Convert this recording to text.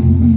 Mm-hmm.